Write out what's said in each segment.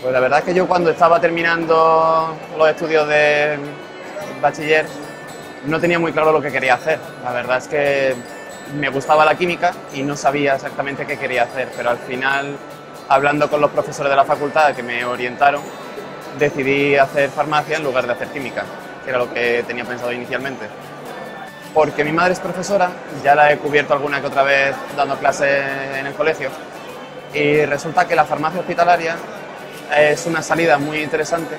Pues la verdad es que yo cuando estaba terminando los estudios de bachiller no tenía muy claro lo que quería hacer. La verdad es que me gustaba la química y no sabía exactamente qué quería hacer, pero al final, hablando con los profesores de la facultad que me orientaron, decidí hacer farmacia en lugar de hacer química, que era lo que tenía pensado inicialmente. Porque mi madre es profesora, ya la he cubierto alguna que otra vez dando clases en el colegio, y resulta que la farmacia hospitalaria es una salida muy interesante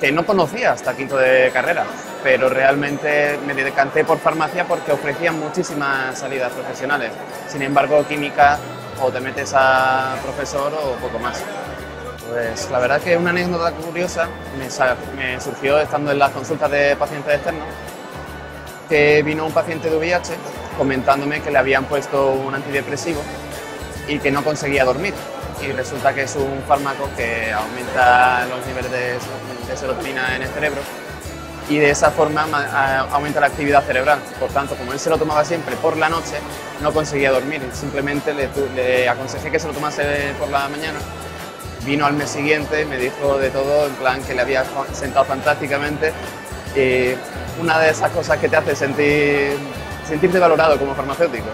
que no conocía hasta quinto de carrera, pero realmente me decanté por farmacia porque ofrecían muchísimas salidas profesionales. Sin embargo, química o te metes a profesor o poco más. Pues la verdad que una anécdota curiosa me, surgió estando en las consultas de pacientes externos, que vino un paciente de VIH comentándome que le habían puesto un antidepresivo y que no conseguía dormir y resulta que es un fármaco que aumenta los niveles de, serotonina en el cerebro y de esa forma aumenta la actividad cerebral. Por tanto, como él se lo tomaba siempre por la noche, no conseguía dormir. Simplemente le, le aconsejé que se lo tomase por la mañana. Vino al mes siguiente, me dijo de todo, en plan que le había sentado fantásticamente. Y una de esas cosas que te hace sentir, sentirte valorado como farmacéutico.